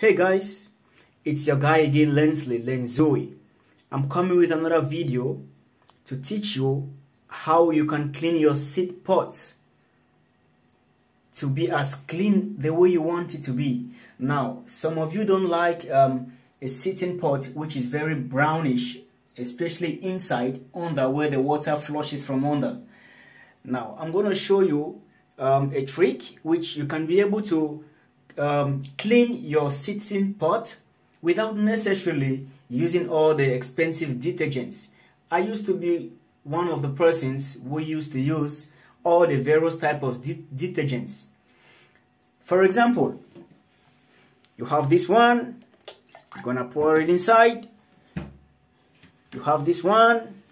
Hey guys, it's your guy again Lensley Lens Zoe. I'm coming with another video to teach you how you can clean your seed pots to be as clean the way you want it to be. Now, some of you don't like um, a sitting pot which is very brownish, especially inside under where the water flushes from under. Now, I'm going to show you um, a trick which you can be able to um, clean your sitting pot without necessarily using all the expensive detergents. I used to be one of the persons who used to use all the various type of de detergents. For example, you have this one, you're gonna pour it inside. You have this one,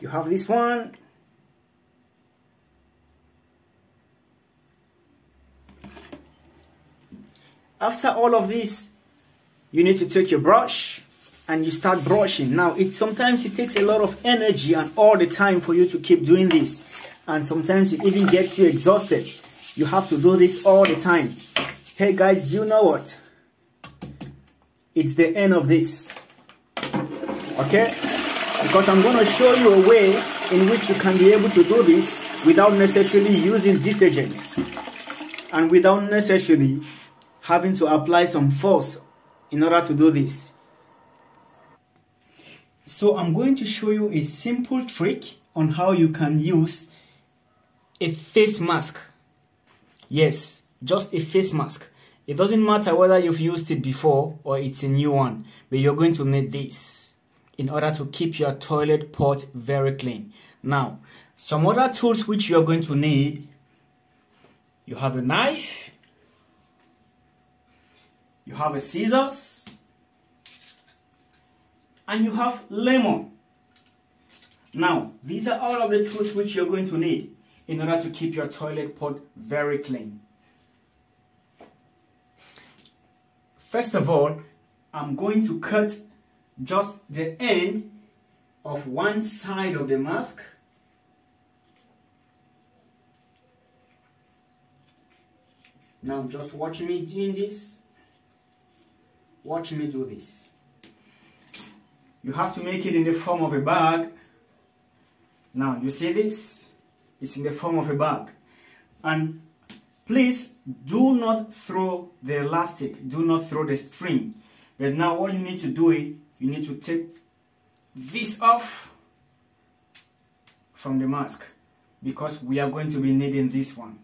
you have this one. After all of this you need to take your brush and you start brushing. Now it sometimes it takes a lot of energy and all the time for you to keep doing this. And sometimes it even gets you exhausted. You have to do this all the time. Hey guys do you know what? It's the end of this. Okay because I'm going to show you a way in which you can be able to do this without necessarily using detergents and without necessarily having to apply some force in order to do this. So I'm going to show you a simple trick on how you can use a face mask. Yes, just a face mask. It doesn't matter whether you've used it before or it's a new one, but you're going to need this in order to keep your toilet pot very clean. Now, some other tools which you're going to need, you have a knife, you have a scissors, and you have lemon. Now, these are all of the tools which you're going to need in order to keep your toilet pot very clean. First of all, I'm going to cut just the end of one side of the mask. Now just watch me doing this. Watch me do this. You have to make it in the form of a bag. Now you see this? It's in the form of a bag. And please do not throw the elastic. Do not throw the string. But now all you need to do is you need to take this off from the mask because we are going to be needing this one.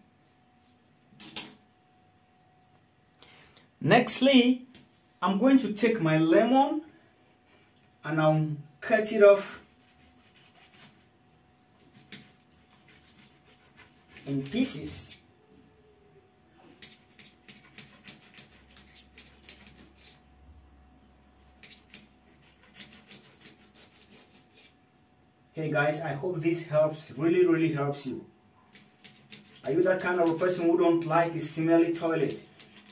Nextly, I'm going to take my lemon and I'll cut it off in pieces. Hey guys i hope this helps really really helps you. Are you that kind of a person who don't like a smelly toilet?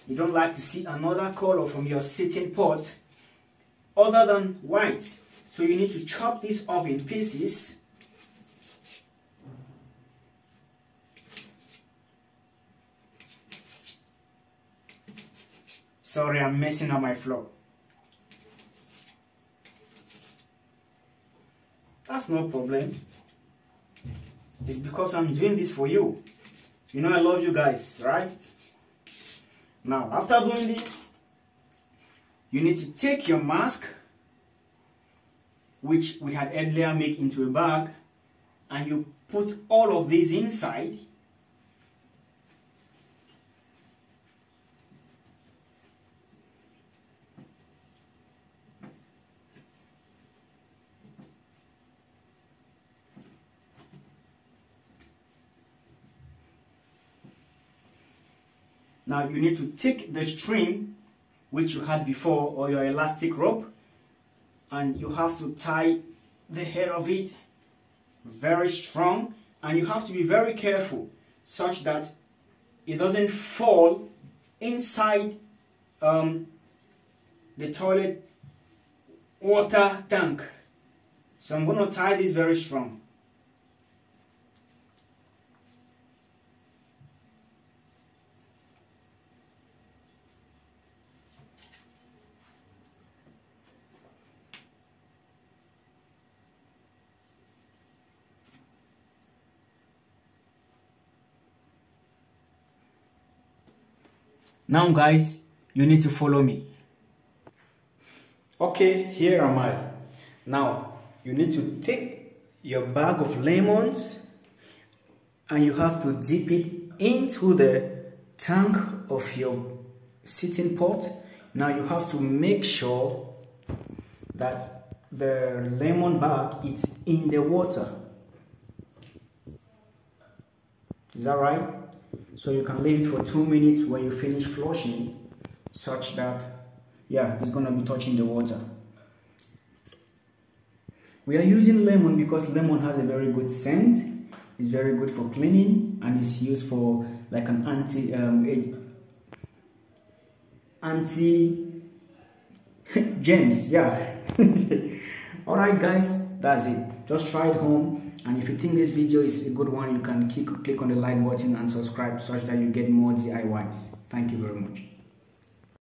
You don't like to see another color from your sitting pot other than white. So you need to chop this off in pieces. Sorry i'm messing up my floor That's no problem. It's because I'm doing this for you. You know I love you guys, right? Now, after doing this, you need to take your mask, which we had earlier made into a bag, and you put all of these inside Now you need to take the string which you had before or your elastic rope and you have to tie the head of it very strong and you have to be very careful such that it doesn't fall inside um, the toilet water tank. So I'm going to tie this very strong. Now guys, you need to follow me. Okay, here am I. Now, you need to take your bag of lemons and you have to dip it into the tank of your sitting pot. Now you have to make sure that the lemon bag is in the water. Is that right? So you can leave it for two minutes when you finish flushing such that yeah it's gonna be touching the water. We are using lemon because lemon has a very good scent. It's very good for cleaning and it's used for like an anti um, anti gems Yeah. All right, guys, that's it. Just try it home. And if you think this video is a good one, you can click, click on the like button and subscribe such that you get more DIYs. Thank you very much.